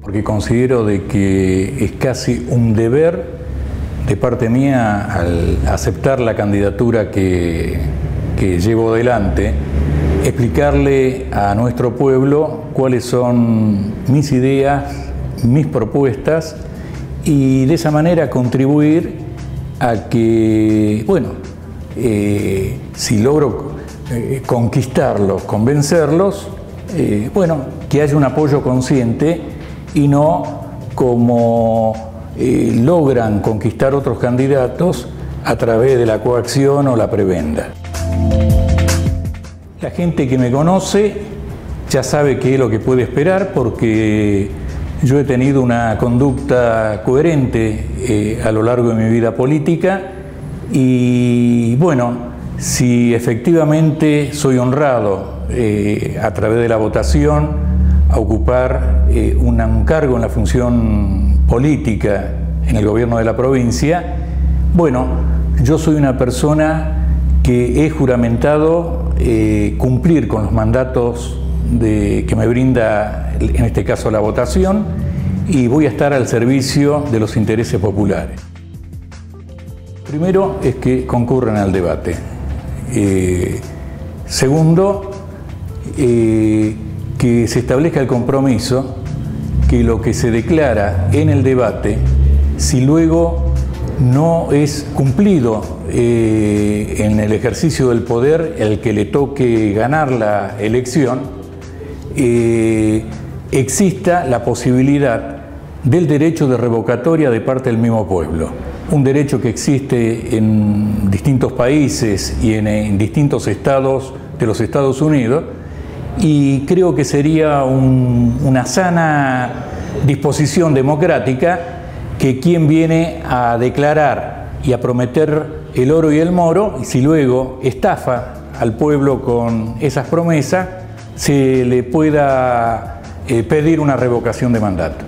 Porque considero de que es casi un deber de parte mía al aceptar la candidatura que, que llevo adelante, explicarle a nuestro pueblo cuáles son mis ideas, mis propuestas y de esa manera contribuir a que, bueno, eh, si logro eh, conquistarlos, convencerlos, eh, bueno, que haya un apoyo consciente y no como logran conquistar otros candidatos a través de la coacción o la prebenda. La gente que me conoce ya sabe qué es lo que puede esperar porque yo he tenido una conducta coherente eh, a lo largo de mi vida política y bueno, si efectivamente soy honrado eh, a través de la votación a ocupar eh, un cargo en la función política en el gobierno de la provincia, bueno, yo soy una persona que he juramentado cumplir con los mandatos que me brinda, en este caso, la votación y voy a estar al servicio de los intereses populares. Primero es que concurran al debate. Eh, segundo, eh, que se establezca el compromiso que lo que se declara en el debate, si luego no es cumplido eh, en el ejercicio del poder el que le toque ganar la elección, exista la posibilidad del derecho de revocatoria de parte del mismo pueblo. Un derecho que existe en distintos países y en, distintos estados de los Estados Unidos y creo que sería una sana disposición democrática que quien viene a declarar y a prometer el oro y el moro, y si luego estafa al pueblo con esas promesas, se le pueda eh, pedir una revocación de mandato.